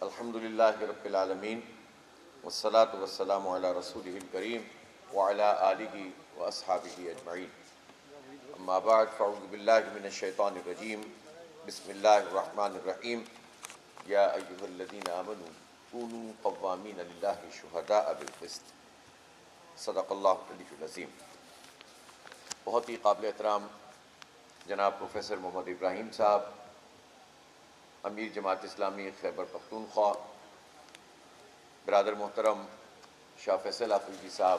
الحمد للہ رب العالمین والصلاة والسلام علی رسولہ الکریم وعلی آلہ واصحابہ اجمعین. اما بعد، فاعوذ باللہ من الشیطان الرجیم. بسم اللہ الرحمن الرحیم. یا ایہا الذین آمنوا کونوا قوامین للہ شہداء بالقسط. صدق اللہ علیہ العظیم. بہت ہی قابل احترام جناب پروفیسر محمد ابراہیم صاحب، امیر جماعت اسلامی خیبر پختونخوا، برادر محترم شاہ فیصل آفریدی صاحب،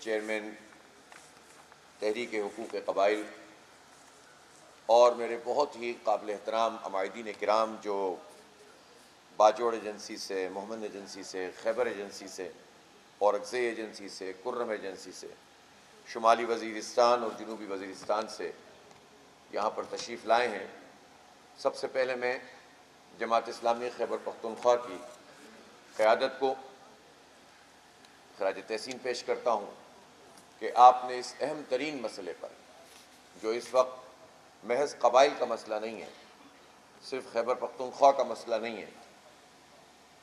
چیئرمین تحریک حقوق قبائل، اور میرے بہت ہی قابل احترام عمائدین کرام جو باجوڑ ایجنسی سے، محمد ایجنسی سے، خیبر ایجنسی سے اور ایجنسی سے، کرم ایجنسی سے شمالی وزیرستان اور جنوبی وزیرستان سے یہاں پر تشریف لائے ہیں۔ سب سے پہلے میں جماعت اسلامی خیبر پختونخوا کی قیادت کو خراج تحسین پیش کرتا ہوں کہ آپ نے اس اہم ترین مسئلے پر، جو اس وقت محض قبائل کا مسئلہ نہیں ہے، صرف خیبر پختونخوا کا مسئلہ نہیں ہے،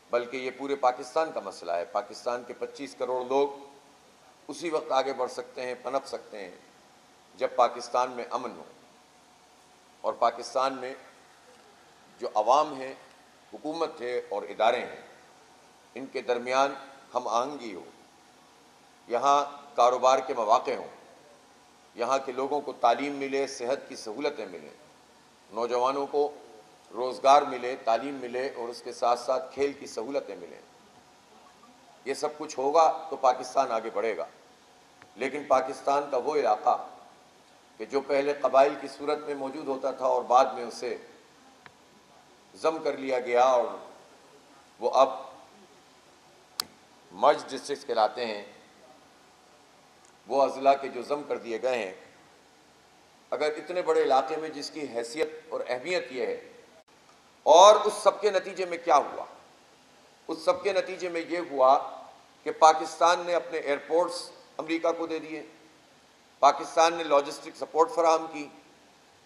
بلکہ یہ پورے پاکستان کا مسئلہ ہے۔ پاکستان کے پچیس کروڑ لوگ اسی وقت آگے بڑھ سکتے ہیں، پنپ سکتے ہیں، جب پاکستان میں امن ہو۔ اور پاکستان میں جو عوام ہیں، حکومت ہے اور ادارے ہیں، ان کے درمیان ہم آہنگی ہو یہاں کاروبار کے مواقع ہوں۔ یہاں کے لوگوں کو تعلیم ملے، صحت کی سہولتیں ملیں۔ نوجوانوں کو روزگار ملے، تعلیم ملے اور اس کے ساتھ ساتھ کھیل کی سہولتیں ملیں۔ یہ سب کچھ ہوگا تو پاکستان آگے بڑھے گا۔ لیکن پاکستان کا وہ علاقہ کہ جو پہلے قبائل کی صورت میں موجود ہوتا تھا اور بعد میں اسے ضم کر لیا گیا اور وہ اب مرج ڈسٹرکٹس کہلاتے ہیں، وہ اضلاع کے جو ضم کر دیے گئے ہیں، اگر اتنے بڑے علاقے میں جس کی حیثیت اور اہمیت یہ ہے، اور اس سب کے نتیجے میں کیا ہوا؟ اس سب کے نتیجے میں یہ ہوا کہ پاکستان نے اپنے ایئرپورٹس امریکہ کو دے دیے، پاکستان نے لاجسٹک سپورٹ فراہم کی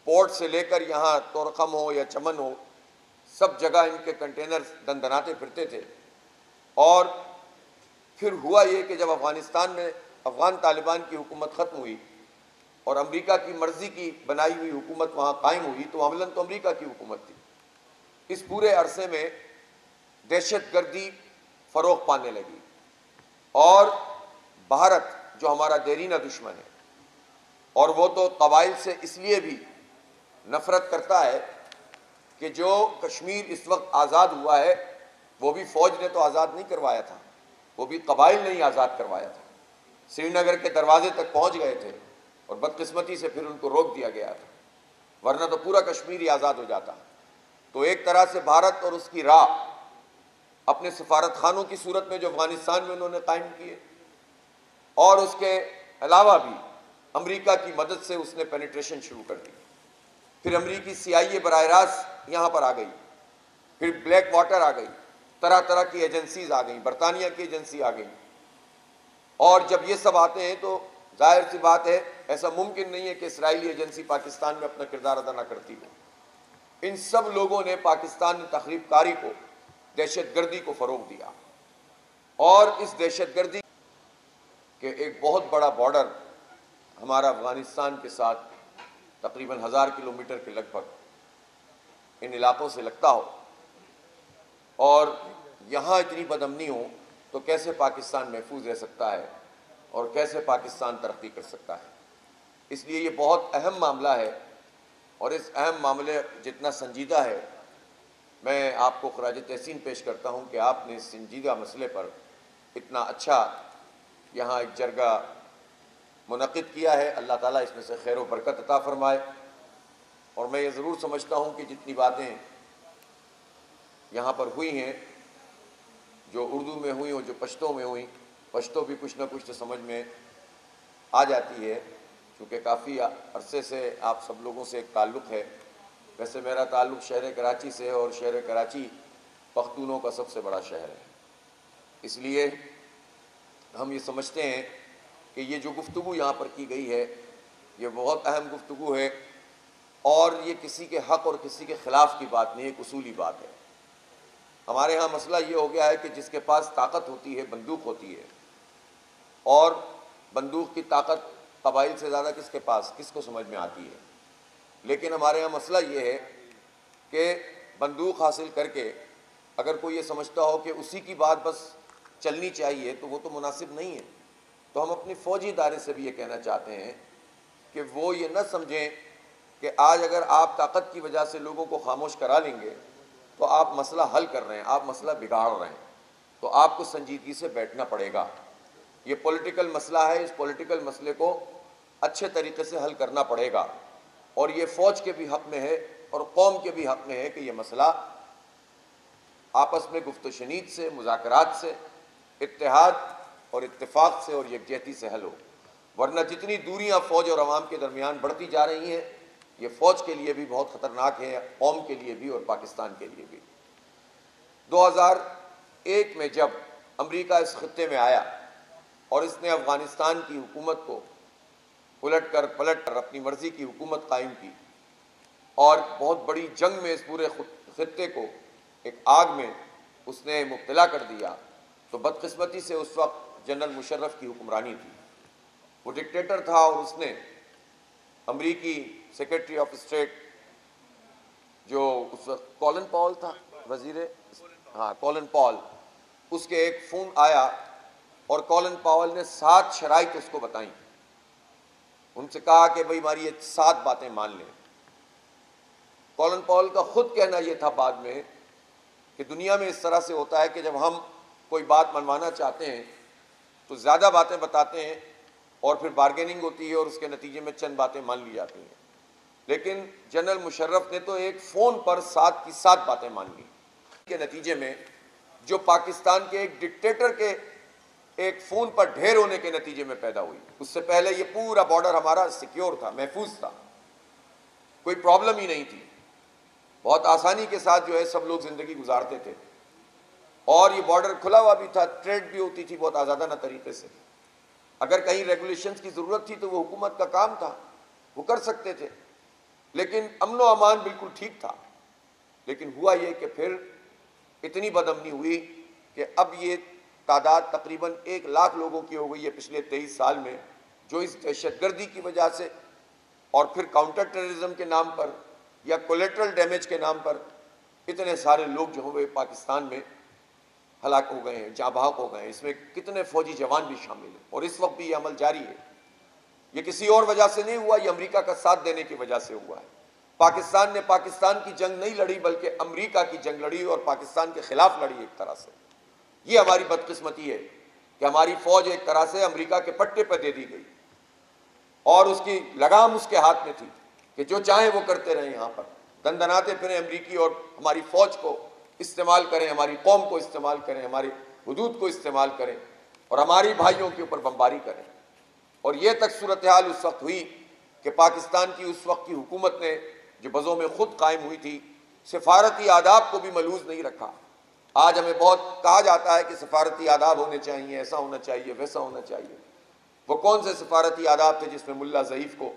پورٹ سے لے کر یہاں تورخم ہو یا چمن ہو، سب جگہ ان کے کنٹینر دندناتے پھرتے تھے۔ اور پھر ہوا یہ کہ جب افغانستان میں افغان طالبان کی حکومت ختم ہوئی اور امریکہ کی مرضی کی بنائی ہوئی حکومت وہاں قائم ہوئی، تو عملاً تو امریکہ کی حکومت تھی۔ اس پورے عرصے میں دہشت گردی فروغ پانے لگی۔ اور بھارت جو ہمارا دیرینہ دشمن ہے، اور وہ تو قبائل سے اس لیے بھی نفرت کرتا ہے کہ جو کشمیر اس وقت آزاد ہوا ہے، وہ بھی فوج نے تو آزاد نہیں کروایا تھا، وہ بھی قبائل نے ہی آزاد کروایا تھا۔ سری نگر کے دروازے تک پہنچ گئے تھے اور بدقسمتی سے پھر ان کو روک دیا گیا تھا، ورنہ تو پورا کشمیر ہی آزاد ہو جاتا۔ تو ایک طرح سے بھارت اور اس کی راہ اپنے سفارت خانوں کی صورت میں جو افغانستان میں انہوں نے قائم کیے، اور اس کے علاوہ بھی امریکہ کی مدد سے اس نے پینیٹریشن شروع کر دی۔ پھر امریکی سی آئی اے براہ راست یہاں پر آ گئی۔ پھر بلیک واٹر آ گئی۔ طرح طرح کی ایجنسیز آ گئیں۔ برطانیہ کی ایجنسی آ گئی اور جب یہ سب آتے ہیں تو ظاہر سی بات ہے، ایسا ممکن نہیں ہے کہ اسرائیلی ایجنسی پاکستان میں اپنا کردار ادا نہ کرتی ہو۔ ان سب لوگوں نے پاکستان تخریب کاری کو دہشت گردی کو فروغ دیا۔ اور اس دہشت گردی کے ایک بہت بڑا بارڈر ہمارا افغانستان کے ساتھ تقریباً ہزار کلومیٹر کے لگ بھگ ان علاقوں سے لگتا ہو۔ اور یہاں اتنی بدمنی ہو تو کیسے پاکستان محفوظ رہ سکتا ہے اور کیسے پاکستان ترقی کر سکتا ہے؟ اس لیے یہ بہت اہم معاملہ ہے اور اس اہم معاملے جتنا سنجیدہ ہے میں آپ کو خراج تحسین پیش کرتا ہوں کہ آپ نے سنجیدہ مسئلے پر اتنا اچھا یہاں ایک جرگہ منعقد کیا ہے۔ اللہ تعالیٰ اس میں سے خیر و برکت عطا فرمائے۔ اور میں یہ ضرور سمجھتا ہوں کہ جتنی باتیں یہاں پر ہوئی ہیں، جو اردو میں ہوئی ہوں جو پشتوں میں ہوئیں، پشتوں بھی کچھ نہ کچھ تو سمجھ میں آ جاتی ہے، کیونکہ کافی عرصے سے آپ سب لوگوں سے ایک تعلق ہے۔ ویسے میرا تعلق شہر کراچی سے اور شہر کراچی پختونوں کا سب سے بڑا شہر ہے۔ اس لیے ہم یہ سمجھتے ہیں کہ یہ جو گفتگو یہاں پر کی گئی ہے، یہ بہت اہم گفتگو ہے اور یہ کسی کے حق اور کسی کے خلاف کی بات نہیں، ایک اصولی بات ہے۔ ہمارے ہاں مسئلہ یہ ہو گیا ہے کہ جس کے پاس طاقت ہوتی ہے، بندوق ہوتی ہے۔ اور بندوق کی طاقت قبائل سے زیادہ کس کے پاس، کس کو سمجھ میں آتی ہے؟ لیکن ہمارے یہاں مسئلہ یہ ہے کہ بندوق حاصل کر کے اگر کوئی یہ سمجھتا ہو کہ اسی کی بات بس چلنی چاہیے تو وہ تو مناسب نہیں ہے۔ تو ہم اپنی فوجی ادارے سے بھی یہ کہنا چاہتے ہیں کہ وہ یہ نہ سمجھیں کہ آج اگر آپ طاقت کی وجہ سے لوگوں کو خاموش کرا لیں گے تو آپ مسئلہ حل کر رہے ہیں، آپ مسئلہ بگاڑ رہے ہیں۔ تو آپ کو سنجیدگی سے بیٹھنا پڑے گا۔ یہ پولیٹیکل مسئلہ ہے، اس پولیٹیکل مسئلے کو اچھے طریقے سے حل کرنا پڑے گا۔ اور یہ فوج کے بھی حق میں ہے اور قوم کے بھی حق میں ہے کہ یہ مسئلہ آپس میں گفت و شنید سے، مذاکرات سے، اتحاد اور اتفاق سے اور یکجہتی سے حل ہو۔ ورنہ جتنی دوریاں فوج اور عوام کے درمیان بڑھتی جا رہی ہیں، یہ فوج کے لیے بھی بہت خطرناک ہے قوم کے لیے بھی اور پاکستان کے لیے بھی۔ دو ہزار ایک میں جب امریکہ اس خطے میں آیا اور اس نے افغانستان کی حکومت کو الٹ کر پلٹ کر اپنی مرضی کی حکومت قائم کی اور بہت بڑی جنگ میں اس پورے خطے کو ایک آگ میں اس نے مبتلا کر دیا تو بدقسمتی سے اس وقت جنرل مشرف کی حکمرانی تھی۔ وہ ڈکٹیٹر تھا اور اس نے امریکی سیکرٹری آف اسٹیٹ جو اس وقت کولن پال تھا، وزیر ہاں کولن پال، اس کے ایک فون آیا اور کولن پاول نے سات شرائط اس کو بتائیں۔ ان سے کہا کہ بھائی ہماری یہ سات باتیں مان لیں۔ کولن پاول کا خود کہنا یہ تھا بعد میں کہ دنیا میں اس طرح سے ہوتا ہے کہ جب ہم کوئی بات منوانا چاہتے ہیں تو زیادہ باتیں بتاتے ہیں اور پھر بارگیننگ ہوتی ہے اور اس کے نتیجے میں چند باتیں مان لی جاتی ہیں۔ لیکن جنرل مشرف نے تو ایک فون پر سات کی سات باتیں مان لی کے نتیجے میں جو پاکستان کے ایک ڈکٹیٹر کے ایک فون پر ڈھیر ہونے کے نتیجے میں پیدا ہوئی۔ اس سے پہلے یہ پورا بارڈر ہمارا سیکیور تھا، محفوظ تھا۔ کوئی پرابلم ہی نہیں تھی۔ بہت آسانی کے ساتھ جو ہے سب لوگ زندگی گزارتے تھے۔ اور یہ بارڈر کھلا ہوا بھی تھا ٹریڈ بھی ہوتی تھی بہت آزادانہ طریقے سے۔ اگر کہیں ریگولیشنز کی ضرورت تھی تو وہ حکومت کا کام تھا، وہ کر سکتے تھے۔ لیکن امن و امان بالکل ٹھیک تھا۔ لیکن ہوا یہ کہ پھر اتنی بدمنی ہوئی کہ اب یہ تعداد تقریباً ایک لاکھ لوگوں کی ہو گئی ہے پچھلے تیئیس سال میں، جو اس دہشت گردی کی وجہ سے اور پھر کاؤنٹر ٹیررزم کے نام پر یا کولیٹرل ڈیمیج کے نام پر اتنے سارے لوگ جو ہوئے پاکستان میں ہلاک ہو گئے ہیں، جاں بحق ہو گئے ہیں۔ اس میں کتنے فوجی جوان بھی شامل ہیں۔ اور اس وقت بھی یہ عمل جاری ہے۔ یہ کسی اور وجہ سے نہیں ہوا، یہ امریکہ کا ساتھ دینے کی وجہ سے ہوا ہے۔ پاکستان نے پاکستان کی جنگ نہیں لڑی، بلکہ امریکہ کی جنگ لڑی اور پاکستان کے خلاف لڑی ایک طرح سے۔ یہ ہماری بدقسمتی ہے کہ ہماری فوج ایک طرح سے امریکہ کے پٹے پہ دے دی گئی۔ اور اس کی لگام اس کے ہاتھ میں تھی کہ جو چاہیں وہ کرتے رہیں یہاں پر۔ دندناتے پھریں امریکی اور ہماری فوج کو استعمال کریں، ہماری قوم کو استعمال کریں، ہماری حدود کو استعمال کریں اور ہماری بھائیوں کے اوپر بمباری کریں۔ اور یہ تک صورتحال اس وقت ہوئی کہ پاکستان کی اس وقت کی حکومت نے جو بزوں میں خود قائم ہوئی تھی، سفارتی آداب کو بھی ملوز نہیں رکھا۔ آج ہمیں بہت کہا جاتا ہے کہ سفارتی آداب ہونے چاہیے، ایسا ہونا چاہیے، ویسا ہونا چاہیے۔ وہ کون سے سفارتی آداب تھے جس میں ملا ضعیف کو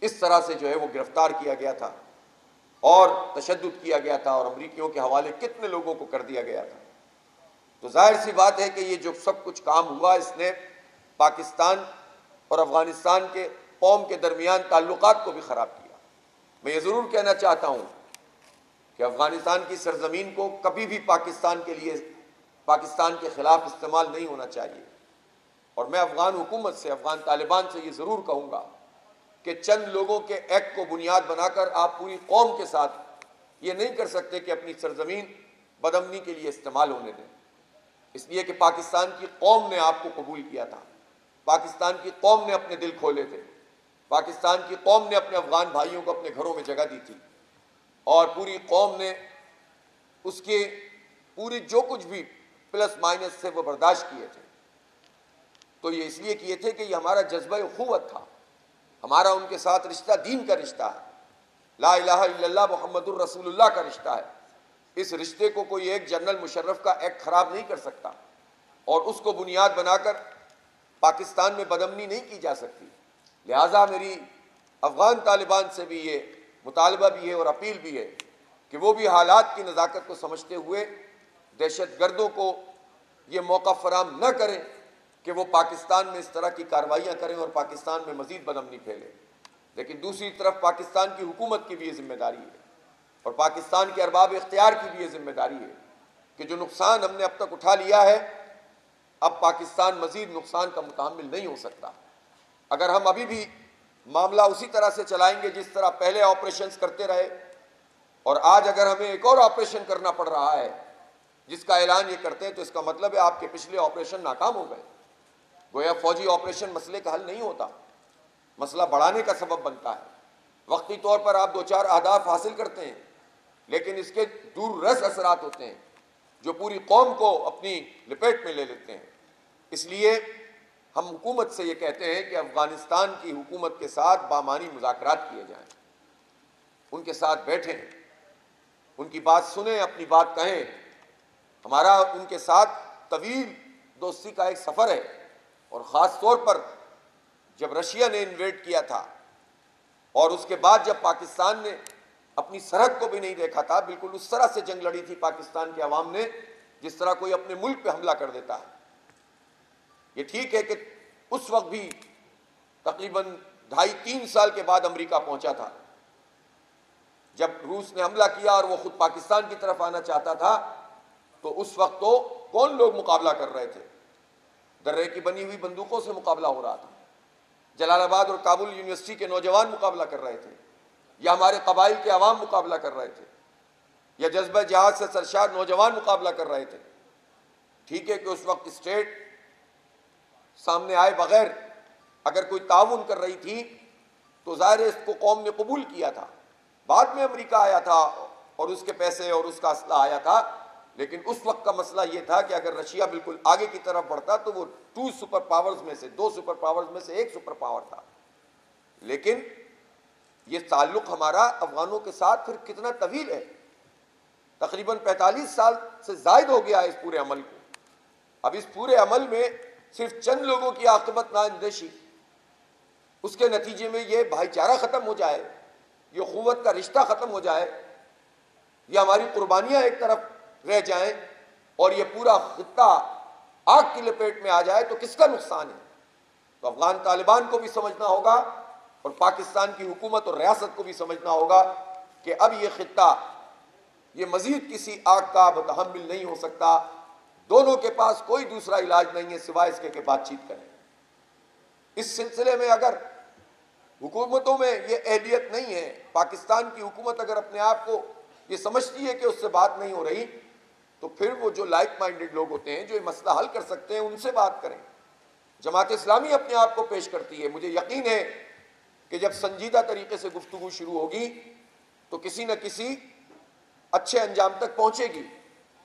اس طرح سے جو ہے وہ گرفتار کیا گیا تھا اور تشدد کیا گیا تھا اور امریکیوں کے حوالے کتنے لوگوں کو کر دیا گیا تھا؟ تو ظاہر سی بات ہے کہ یہ جو سب کچھ کام ہوا، اس نے پاکستان اور افغانستان کے قوم کے درمیان تعلقات کو بھی خراب کیا۔ میں یہ ضرور کہنا چاہتا ہوں کہ افغانستان کی سرزمین کو کبھی بھی پاکستان کے لیے، پاکستان کے خلاف استعمال نہیں ہونا چاہیے۔ اور میں افغان حکومت سے، افغان طالبان سے یہ ضرور کہوں گا کہ چند لوگوں کے ایکٹ کو بنیاد بنا کر آپ پوری قوم کے ساتھ یہ نہیں کر سکتے کہ اپنی سرزمین بدمنی کے لیے استعمال ہونے دیں۔ اس لیے کہ پاکستان کی قوم نے آپ کو قبول کیا تھا۔ پاکستان کی قوم نے اپنے دل کھولے تھے۔ پاکستان کی قوم نے اپنے افغان بھائیوں کو اپنے گھروں میں جگہ دی تھی۔ اور پوری قوم نے اس کے پوری جو کچھ بھی پلس مائنس سے وہ برداشت کیے تھے۔ تو یہ اس لیے کیے تھے کہ یہ ہمارا جذبہ اخوت تھا۔ ہمارا ان کے ساتھ رشتہ، دین کا رشتہ ہے۔ لا الہ الا اللہ، محمد الرسول اللہ کا رشتہ ہے۔ اس رشتے کو کوئی ایک جنرل مشرف کا ایکٹ خراب نہیں کر سکتا۔ اور اس کو بنیاد بنا کر پاکستان میں بدمنی نہیں کی جا سکتی۔ لہٰذا میری افغان طالبان سے بھی یہ مطالبہ بھی ہے اور اپیل بھی ہے کہ وہ بھی حالات کی نزاکت کو سمجھتے ہوئے دہشت گردوں کو یہ موقع فراہم نہ کریں کہ وہ پاکستان میں اس طرح کی کاروائیاں کریں اور پاکستان میں مزید بدمنی پھیلے لیکن دوسری طرف پاکستان کی حکومت کی بھی یہ ذمہ داری ہے اور پاکستان کے ارباب اختیار کی بھی یہ ذمہ داری ہے کہ جو نقصان ہم نے اب تک اٹھا لیا ہے، اب پاکستان مزید نقصان کا متحمل نہیں ہو سکتا۔ اگر ہم ابھی بھی معاملہ اسی طرح سے چلائیں گے جس طرح پہلے آپریشنز کرتے رہے۔ اور آج اگر ہمیں ایک اور آپریشن کرنا پڑ رہا ہے، جس کا اعلان یہ کرتے ہیں، تو اس کا مطلب ہے آپ کے پچھلے آپریشن ناکام ہو گئے۔ گویا فوجی آپریشن مسئلے کا حل نہیں ہوتا۔ مسئلہ بڑھانے کا سبب بنتا ہے۔ وقتی طور پر آپ دو چار اہداف حاصل کرتے ہیں، لیکن اس کے دور رس اثرات ہوتے ہیں، جو پوری قوم کو اپنی لپیٹ میں لے لیتے ہیں۔ اس لیے ہم حکومت سے یہ کہتے ہیں کہ افغانستان کی حکومت کے ساتھ بامانی مذاکرات کیے جائیں۔ ان کے ساتھ بیٹھیں، ان کی بات سنیں، اپنی بات کہیں۔ ہمارا ان کے ساتھ طویل دوستی کا ایک سفر ہے اور خاص طور پر جب رشیا نے انویٹ کیا تھا اور اس کے بعد جب پاکستان نے اپنی سرحد کو بھی نہیں دیکھا تھا، بالکل اس طرح سے جنگ لڑی تھی پاکستان کے عوام نے، جس طرح کوئی اپنے ملک پہ حملہ کر دیتا ہے۔ یہ ٹھیک ہے کہ اس وقت بھی تقریباً ڈھائی تین سال کے بعد امریکہ پہنچا تھا۔ جب روس نے حملہ کیا اور وہ خود پاکستان کی طرف آنا چاہتا تھا، تو اس وقت تو کون لوگ مقابلہ کر رہے تھے؟ درے کی بنی ہوئی بندوقوں سے مقابلہ ہو رہا تھا۔ جلال آباد اور کابل یونیورسٹی کے نوجوان مقابلہ کر رہے تھے، یا ہمارے قبائل کے عوام مقابلہ کر رہے تھے، یا جذبہ جہاز سے سرشار نوجوان مقابلہ کر رہے تھے۔ ٹھیک ہے کہ اس وقت اسٹیٹ سامنے آئے بغیر اگر کوئی تعاون کر رہی تھی، تو ظاہر اس کو قوم نے قبول کیا تھا۔ بعد میں امریکہ آیا تھا اور اس کے پیسے اور اس کا اسلحہ آیا تھا۔ لیکن اس وقت کا مسئلہ یہ تھا کہ اگر رشیا بالکل آگے کی طرف بڑھتا تو وہ ٹو سپر پاورز میں سے، دو سپر پاورز میں سے ایک سپر پاور تھا۔ لیکن یہ تعلق ہمارا افغانوں کے ساتھ پھر کتنا طویل ہے؟ تقریباً پینتالیس سال سے زائد ہو گیا ہے اس پورے عمل کو۔ اب اس پورے عمل میں صرف چند لوگوں کی عاقبت اندیشی اس کے نتیجے میں یہ بھائی چارہ ختم ہو جائے، یہ قوت کا رشتہ ختم ہو جائے، یہ ہماری قربانیاں ایک طرف رہ جائیں اور یہ پورا خطہ آگ کی لپیٹ میں آ جائے، تو کس کا نقصان ہے؟ تو افغان طالبان کو بھی سمجھنا ہوگا اور پاکستان کی حکومت اور ریاست کو بھی سمجھنا ہوگا کہ اب یہ خطہ، یہ مزید کسی آگ کا متحمل نہیں ہو سکتا۔ دونوں کے پاس کوئی دوسرا علاج نہیں ہے سوائے اس کے کہ بات چیت کریں۔ اس سلسلے میں اگر حکومتوں میں یہ اہلیت نہیں ہے، پاکستان کی حکومت اگر اپنے آپ کو یہ سمجھتی ہے کہ اس سے بات نہیں ہو رہی، تو پھر وہ جو لائک مائنڈڈ لوگ ہوتے ہیں، جو یہ مسئلہ حل کر سکتے ہیں، ان سے بات کریں۔ جماعت اسلامی اپنے آپ کو پیش کرتی ہے۔ مجھے یقین ہے کہ جب سنجیدہ طریقے سے گفتگو شروع ہوگی، تو کسی نہ کسی اچھے انجام تک پہنچے گی۔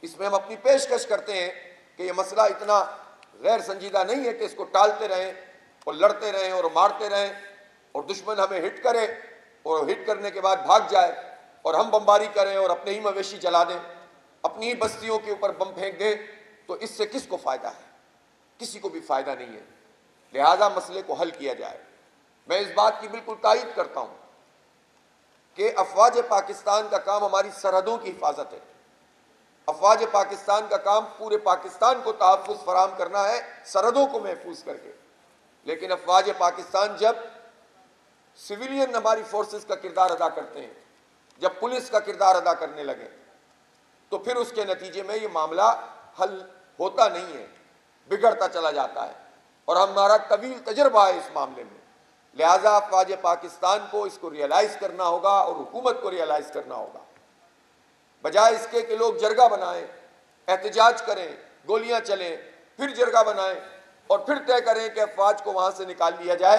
اس میں ہم اپنی پیشکش کرتے ہیں کہ یہ مسئلہ اتنا غیر سنجیدہ نہیں ہے کہ اس کو ٹالتے رہیں اور لڑتے رہیں اور مارتے رہیں اور دشمن ہمیں ہٹ کرے اور ہٹ کرنے کے بعد بھاگ جائے اور ہم بمباری کریں اور اپنے ہی مویشی جلا دیں، اپنی ہی بستیوں کے اوپر بم پھینک دیں، تو اس سے کس کو فائدہ ہے؟ کسی کو بھی فائدہ نہیں ہے۔ لہذا مسئلے کو حل کیا جائے۔ میں اس بات کی بالکل تائید کرتا ہوں کہ افواج پاکستان کا کام ہماری سرحدوں کی حفاظت ہے۔ افواج پاکستان کا کام پورے پاکستان کو تحفظ فراہم کرنا ہے، سرحدوں کو محفوظ کر کے۔ لیکن افواج پاکستان جب سویلین ہماری فورسز کا کردار ادا کرتے ہیں، جب پولیس کا کردار ادا کرنے لگے، تو پھر اس کے نتیجے میں یہ معاملہ حل ہوتا نہیں ہے، بگڑتا چلا جاتا ہے۔ اور ہمارا طویل تجربہ ہے اس معاملے میں۔ لہٰذا افواج پاکستان کو اس کو ریئلائز کرنا ہوگا اور حکومت کو ریئلائز کرنا ہوگا۔ بجائے اس کے کہ لوگ جرگہ بنائیں، احتجاج کریں، گولیاں چلیں، پھر جرگہ بنائیں اور پھر طے کریں کہ افواج کو وہاں سے نکال لیا جائے۔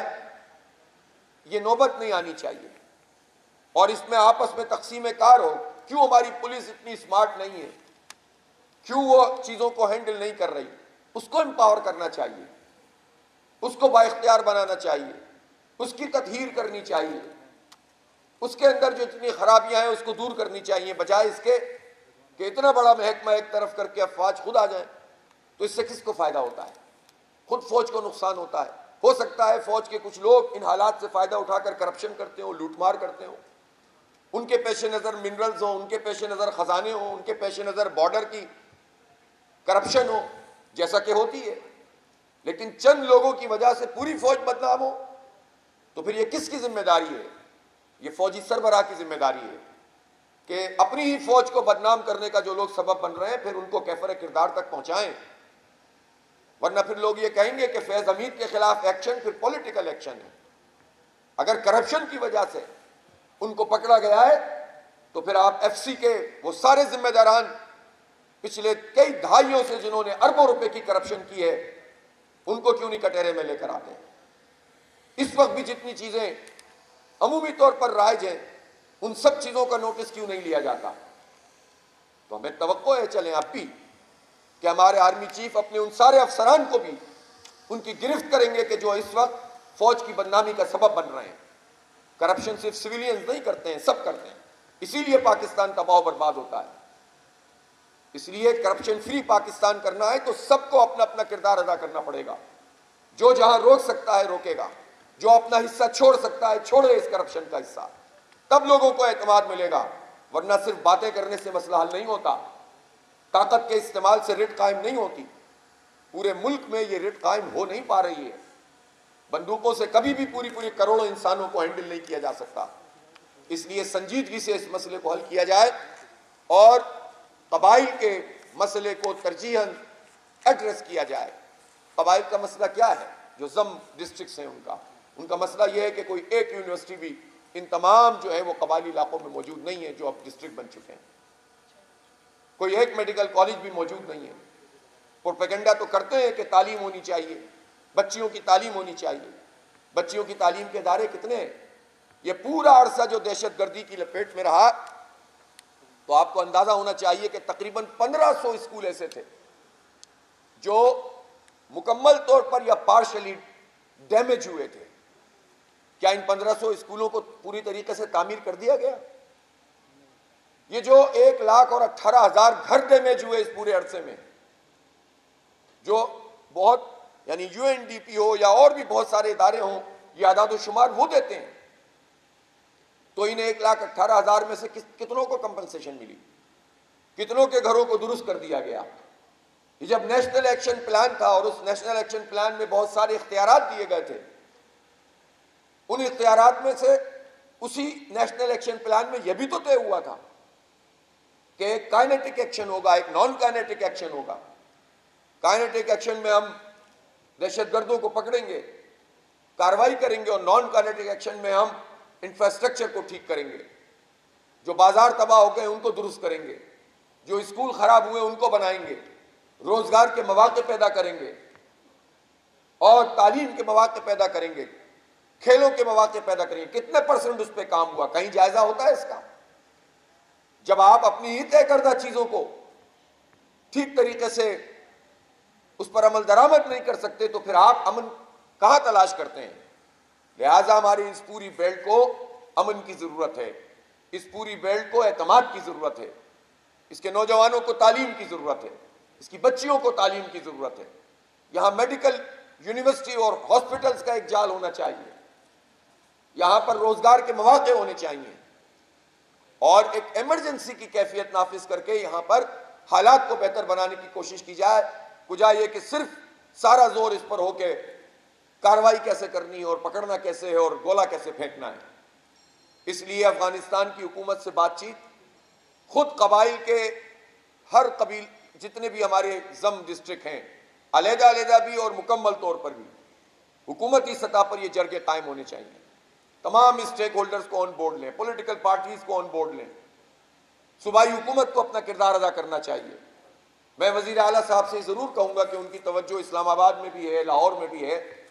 یہ نوبت نہیں آنی چاہیے۔ اور اس میں آپس میں تقسیم کار ہو، کیوں ہماری پولیس اتنی اسمارٹ نہیں ہے؟ کیوں وہ چیزوں کو ہینڈل نہیں کر رہی؟ اس کو امپاور کرنا چاہیے۔ اس کو با اختیار بنانا چاہیے۔ اس کی تطہیر کرنی چاہیے۔ اس کے اندر جو اتنی خرابیاں ہیں اس کو دور کرنی چاہیے، بجائے اس کے کہ اتنا بڑا محکمہ ایک طرف کر کے افواج خود آ جائیں، تو اس سے کس کو فائدہ ہوتا ہے؟ خود فوج کو نقصان ہوتا ہے۔ ہو سکتا ہے فوج کے کچھ لوگ ان حالات سے فائدہ اٹھا کر کرپشن کرتے ہوں، لوٹ مار کرتے ہوں۔ ان کے پیش نظر منرلز ہوں، ان کے پیش نظر خزانے ہوں، ان کے پیش نظر بارڈر کی کرپشن ہو جیسا کہ ہوتی ہے۔ لیکن چند لوگوں کی وجہ سے پوری فوج بدنام ہو، تو پھر یہ کس کی ذمہ داری ہے؟ یہ فوجی سربراہ کی ذمہ داری ہے کہ اپنی ہی فوج کو بدنام کرنے کا جو لوگ سبب بن رہے ہیں، پھر ان کو کیفر کردار تک پہنچائیں۔ ورنہ پھر لوگ یہ کہیں گے کہ فیض حمید کے خلاف ایکشن پھر پولیٹیکل ایکشن ہے۔ اگر کرپشن کی وجہ سے ان کو پکڑا گیا ہے، تو پھر آپ ایف سی کے وہ سارے ذمہ داران پچھلے کئی دہائیوں سے جنہوں نے اربوں روپے کی کرپشن کی ہے، ان کو کیوں نہیں کٹہرے میں لے کر آتے ہیں؟ اس وقت بھی جتنی چیزیں عمومی طور پر رائج ہیں ان سب چیزوں کا نوٹس کیوں نہیں لیا جاتا؟ تو ہمیں توقع ہے، چلیں اب بھی کہ ہمارے آرمی چیف اپنے ان سارے افسران کو بھی ان کی گرفت کریں گے کہ جو اس وقت فوج کی بدنامی کا سبب بن رہے ہیں۔ کرپشن صرف سویلینز نہیں کرتے ہیں، سب کرتے ہیں۔ اسی لیے پاکستان تباہ برباد ہوتا ہے۔ اس لیے کرپشن فری پاکستان کرنا ہے تو سب کو اپنا اپنا کردار ادا کرنا پڑے گا۔ جو جہاں روک سکتا ہے، روکے گا۔ جو اپنا حصہ چھوڑ سکتا ہے چھوڑے اس کرپشن کا حصہ۔ تب لوگوں کو اعتماد ملے گا، ورنہ صرف باتیں کرنے سے مسئلہ حل نہیں ہوتا۔ طاقت کے استعمال سے رٹ قائم نہیں ہوتی۔ پورے ملک میں یہ رٹ قائم ہو نہیں پا رہی ہے۔ بندوقوں سے کبھی بھی پوری پوری کروڑوں انسانوں کو ہینڈل نہیں کیا جا سکتا۔ اس لیے سنجیدگی سے اس مسئلے کو حل کیا جائے اور قبائل کے مسئلے کو ترجیح ایڈریس کیا جائے۔ قبائل کا مسئلہ کیا ہے؟ جو زم ڈسٹرکٹس ہیں ان کا۔ ان کا مسئلہ یہ ہے کہ کوئی ایک یونیورسٹی بھی ان تمام جو ہے وہ قبائلی علاقوں میں موجود نہیں ہے جو اب ڈسٹرکٹ بن چکے ہیں۔ کوئی ایک میڈیکل کالج بھی موجود نہیں ہے۔ پروپیگنڈا تو کرتے ہیں کہ تعلیم ہونی چاہیے۔ بچیوں کی تعلیم ہونی چاہیے۔ بچیوں کی تعلیم کے ادارے کتنے ہیں؟ یہ پورا عرصہ جو دہشت گردی کی لپیٹ میں رہا، تو آپ کو اندازہ ہونا چاہیے کہ تقریباً پندرہ سو اسکول ایسے تھے جو مکمل طور پر یا پارشلی ڈیمیج ہوئے تھے۔ کیا ان پندرہ سو اسکولوں کو پوری طریقے سے تعمیر کر دیا گیا؟ یہ جو ایک لاکھ اور اٹھارہ ہزار گھر ڈیمیج ہوئے اس پورے عرصے میں، جو بہت یعنی یو این ڈی پی ہو یا اور بھی بہت سارے ادارے ہوں، یہ اعداد و شمار وہ دیتے ہیں۔ تو انہیں ایک لاکھ اٹھارہ ہزار میں سے کتنوں کو کمپنسیشن ملی؟ کتنوں کے گھروں کو درست کر دیا گیا؟ یہ جب نیشنل ایکشن پلان تھا اور اس نیشنل ایکشن پلان میں بہت سارے اختیارات دیے گئے تھے ان اختیارات میں سے اسی نیشنل ایکشن پلان میں یہ بھی تو طے ہوا تھا کہ ایک کائنیٹک ایکشن ہوگا، ایک نان کائنیٹک ایکشن ہوگا۔ کائنیٹک ایکشن میں ہم دہشت گردوں کو پکڑیں گے، کاروائی کریں گے اور نان کائنیٹک ایکشن میں ہم انفراسٹرکچر کو ٹھیک کریں گے۔ جو بازار تباہ ہو گئے، ان کو درست کریں گے۔ جو اسکول خراب ہوئے، ان کو بنائیں گے۔ روزگار کے مواقع پیدا کریں گے۔ اور تعلیم کے مواقع پیدا کریں گے۔ کھیلوں کے مواقع پیدا کریں۔ گے کتنے پرسنٹ اس پہ کام ہوا؟ کہیں جائزہ ہوتا ہے اس کا؟ جب آپ اپنی ہی طے کردہ چیزوں کو ٹھیک طریقے سے اس پر عمل درآمد نہیں کر سکتے، تو پھر آپ امن کہاں تلاش کرتے ہیں؟ لہذا ہماری اس پوری بیلٹ کو امن کی ضرورت ہے۔ اس پوری بیلٹ کو اعتماد کی ضرورت ہے۔ اس کے نوجوانوں کو تعلیم کی ضرورت ہے۔ اس کی بچیوں کو تعلیم کی ضرورت ہے۔ یہاں میڈیکل، یونیورسٹی اور ہاسپٹلز کا ایک جال ہونا چاہیے۔ یہاں پر روزگار کے مواقع ہونے چاہیے۔ اور ایک ایمرجنسی کی کیفیت نافذ کر کے یہاں پر حالات کو بہتر بنانے کی کوشش کی جائے۔ کجا یہ کہ صرف سارا زور اس پر ہو کے کاروائی کیسے کرنی ہے اور پکڑنا کیسے ہے اور گولا کیسے پھینکنا ہے۔ اس لیے افغانستان کی حکومت سے بات چیت، خود قبائل کے ہر قبیل، جتنے بھی ہمارے زم ڈسٹرکٹ ہیں، علیحدہ علیحدہ بھی اور مکمل طور پر بھی، حکومتی سطح پر یہ جرگے قائم ہونے چاہیے۔ تمام اسٹیک ہولڈرز کو آن بورڈ لیں پولیٹیکل پارٹیز کو آن بورڈ لیں۔ صوبائی حکومت کو اپنا کردار ادا کرنا چاہیے۔ میں وزیر اعلیٰ صاحب سے ضرور کہوں گا کہ ان کی توجہ اسلام آباد میں بھی ہے، لاہور میں بھی ہے،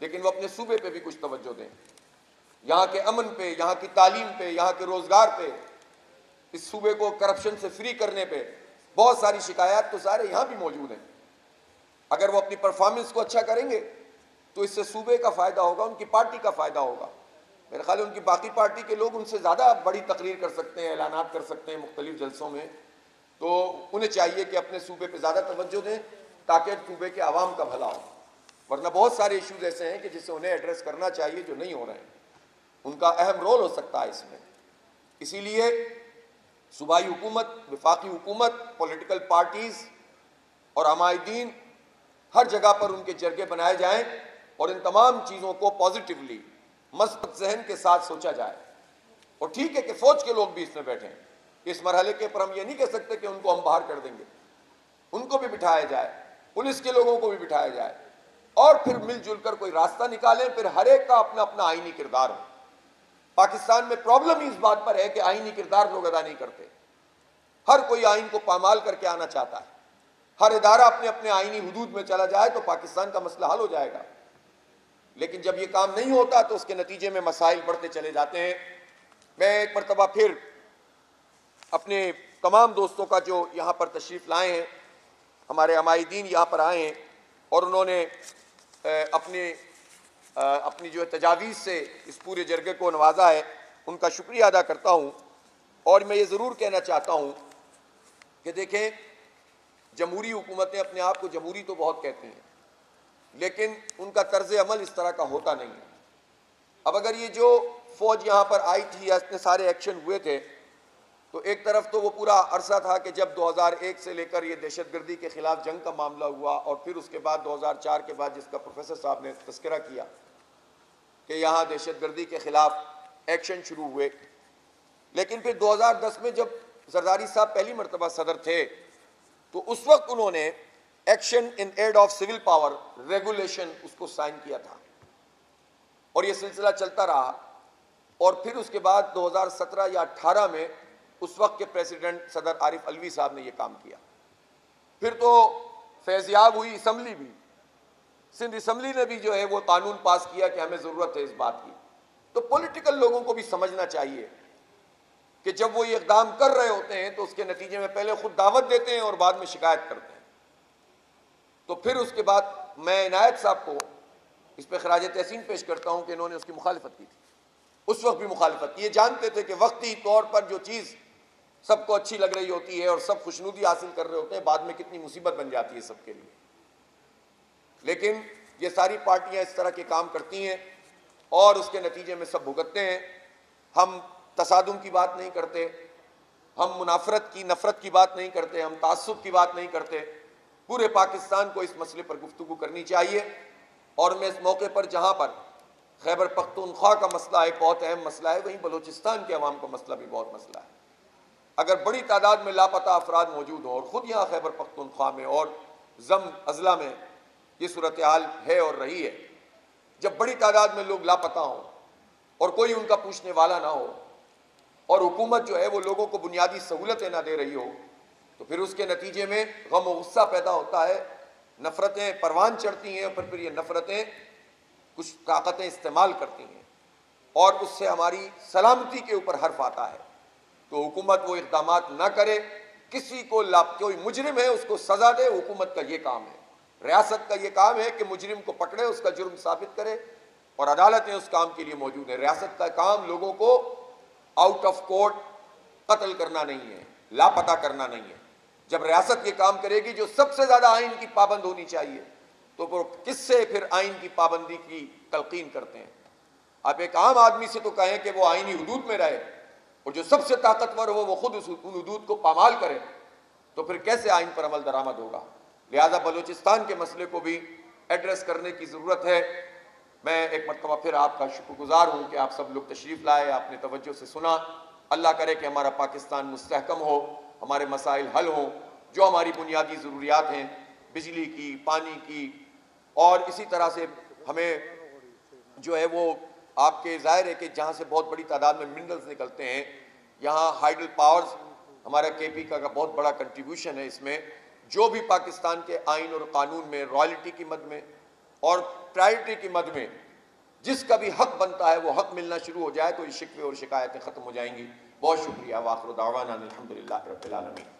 لیکن وہ اپنے صوبے پہ بھی کچھ توجہ دیں۔ یہاں کے امن پہ، یہاں کی تعلیم پہ، یہاں کے روزگار پہ، اس صوبے کو کرپشن سے فری کرنے پہ بہت ساری شکایات تو سارے یہاں بھی موجود ہیں۔ اگر وہ اپنی پرفارمنس کو اچھا کریں گے تو اس سے صوبے کا فائدہ ہوگا، ان کی پارٹی کا فائدہ ہوگا۔ میرے خیال ان کی باقی پارٹی کے لوگ ان سے زیادہ بڑی تقریر کر سکتے ہیں، اعلانات کر سکتے ہیں مختلف جلسوں میں۔ تو انہیں چاہیے کہ اپنے صوبے پہ زیادہ توجہ دیں تاکہ صوبے کے عوام کا بھلا ہو۔ ورنہ بہت سارے ایشوز ایسے ہیں کہ جسے انہیں ایڈریس کرنا چاہیے جو نہیں ہو رہے ہیں۔ ان کا اہم رول ہو سکتا ہے اس میں۔ اسی لیے صوبائی حکومت، وفاقی حکومت پولیٹیکل پارٹیز اور عمائدین ہر جگہ پر ان کے جرگے بنائے جائیں اور ان تمام چیزوں کو پازیٹیولی مثبت ذہن کے ساتھ سوچا جائے۔ اور ٹھیک ہے کہ فوج کے لوگ بھی اس میں بیٹھیں۔ اس مرحلے کے پر ہم یہ نہیں کہہ سکتے کہ ان کو ہم باہر کر دیں گے۔ ان کو بھی بٹھایا جائے۔ پولیس کے لوگوں کو بھی بٹھایا جائے۔ اور پھر مل جل کر کوئی راستہ نکالیں، پھر ہر ایک کا اپنا اپنا آئینی کردار ہو۔ پاکستان میں پرابلم اس بات پر ہے کہ آئینی کردار لوگ ادا نہیں کرتے۔ ہر کوئی آئین کو پامال کر کے آنا چاہتا ہے۔ ہر ادارہ اپنے اپنے آئینی حدود میں چلا جائے تو پاکستان کا مسئلہ حل ہو جائے گا۔ لیکن جب یہ کام نہیں ہوتا تو اس کے نتیجے میں مسائل بڑھتے چلے جاتے ہیں۔ میں ایک مرتبہ پھر اپنے تمام دوستوں کا جو یہاں پر تشریف لائے ہیں، ہمارے عمائدین یہاں پر آئے ہیں اور انہوں نے اپنے اپنی جو تجاویز سے اس پورے جرگے کو نوازا ہے، ان کا شکریہ ادا کرتا ہوں۔ اور میں یہ ضرور کہنا چاہتا ہوں کہ دیکھیں، جمہوری حکومتیں اپنے آپ کو جمہوری تو بہت کہتی ہیں۔ لیکن ان کا طرز عمل اس طرح کا ہوتا نہیں ہے۔ اب اگر یہ جو فوج یہاں پر آئی تھی یا اتنے سارے ایکشن ہوئے تھے، تو ایک طرف تو وہ پورا عرصہ تھا کہ جب دو ہزار ایک سے لے کر یہ دہشت گردی کے خلاف جنگ کا معاملہ ہوا اور پھر اس کے بعد دو ہزار چار کے بعد جس کا پروفیسر صاحب نے تذکرہ کیا کہ یہاں دہشت گردی کے خلاف ایکشن شروع ہوئے۔ لیکن پھر دو ہزار دس میں جب زرداری صاحب پہلی مرتبہ صدر تھے، تو اس وقت انہوں نے action in aid of civil power regulation اس کو سائن کیا تھا۔ اور یہ سلسلہ چلتا رہا۔ اور پھر اس کے بعد دو ہزار سترہ یا اٹھارہ میں اس وقت کے پریسیڈنٹ صدر عارف الوی صاحب نے یہ کام کیا۔ پھر تو فیضیاب ہوئی اسمبلی بھی۔ سندھ اسمبلی نے بھی جو ہے وہ قانون پاس کیا کہ ہمیں ضرورت ہے اس بات کی۔ تو پولیٹیکل لوگوں کو بھی سمجھنا چاہیے کہ جب وہ یہ اقدام کر رہے ہوتے ہیں تو اس کے نتیجے میں پہلے خود دعوت دیتے ہیں اور بعد میں شکایت کرتے ہیں۔ تو پھر اس کے بعد میں عنایت صاحب کو اس پہ خراج تحسین پیش کرتا ہوں کہ انہوں نے اس کی مخالفت کی تھی۔ اس وقت بھی مخالفت کی۔ یہ جانتے تھے کہ وقتی طور پر جو چیز سب کو اچھی لگ رہی ہوتی ہے اور سب خوشنودی حاصل کر رہے ہوتے ہیں، بعد میں کتنی مصیبت بن جاتی ہے سب کے لیے۔ لیکن یہ ساری پارٹیاں اس طرح کے کام کرتی ہیں اور اس کے نتیجے میں سب بھگتتے ہیں۔ ہم تصادم کی بات نہیں کرتے، ہم منافرت کی، نفرت کی بات نہیں کرتے، ہم تعصب کی بات نہیں کرتے۔ پورے پاکستان کو اس مسئلے پر گفتگو کرنی چاہیے۔ اور میں اس موقع پر جہاں پر خیبر پختونخوا کا مسئلہ ایک بہت اہم مسئلہ ہے، وہیں بلوچستان کے عوام کا مسئلہ بھی بہت مسئلہ ہے۔ اگر بڑی تعداد میں لاپتہ افراد موجود ہوں اور خود یہاں خیبر پختونخوا میں اور زم اضلاع میں یہ صورتحال ہے اور رہی ہے، جب بڑی تعداد میں لوگ لاپتہ ہوں اور کوئی ان کا پوچھنے والا نہ ہو اور حکومت جو ہے وہ لوگوں کو بنیادی سہولتیں نہ دے رہی ہو تو پھر اس کے نتیجے میں غم و غصہ پیدا ہوتا ہے، نفرتیں پروان چڑھتی ہیں اور پھر پھر یہ نفرتیں کچھ طاقتیں استعمال کرتی ہیں۔ اور اس سے ہماری سلامتی کے اوپر حرف آتا ہے۔ تو حکومت وہ اقدامات نہ کرے، کسی کو لاپ کوئی مجرم ہے، اس کو سزا دے، حکومت کا یہ کام ہے۔ ریاست کا یہ کام ہے کہ مجرم کو پکڑے، اس کا جرم ثابت کرے۔ اور عدالتیں اس کام کے لیے موجود ہیں۔ ریاست کا کام لوگوں کو آؤٹ آف کورٹ قتل کرنا نہیں ہے، لاپتہ کرنا نہیں ہے۔ جب ریاست یہ کام کرے گی جو سب سے زیادہ آئین کی پابند ہونی چاہیے، تو وہ کس سے پھر آئین کی پابندی کی تلقین کرتے ہیں؟ آپ ایک عام آدمی سے تو کہیں کہ وہ آئینی حدود میں رہے اور جو سب سے طاقتور ہو، وہ خود اس ان حدود کو پامال کرے، تو پھر کیسے آئین پر عمل درآمد ہوگا؟ لہذا بلوچستان کے مسئلے کو بھی ایڈریس کرنے کی ضرورت ہے۔ میں ایک مرتبہ پھر آپ کا شکر گزار ہوں کہ آپ سب لوگ تشریف لائے، آپ نے توجہ سے سنا۔ اللہ کرے کہ ہمارا پاکستان مستحکم ہو۔ ہمارے مسائل حل ہوں، جو ہماری بنیادی ضروریات ہیں، بجلی کی، پانی کی، اور اسی طرح سے ہمیں جو ہے وہ آپ کے ظاہر ہے کہ جہاں سے بہت بڑی تعداد میں منرلز نکلتے ہیں، یہاں ہائیڈل پاورز ہمارا کے پی کا بہت بڑا کنٹریبیوشن ہے اس میں۔ جو بھی پاکستان کے آئین اور قانون میں رائلٹی کی مد میں اور پرائرٹی کی مد میں جس کا بھی حق بنتا ہے، وہ حق ملنا شروع ہو جائے تو یہ شکوے اور شکایتیں ختم ہو جائیں گی۔ بہت شکریہ واخر دعوانا الحمدللہ رب العالمین۔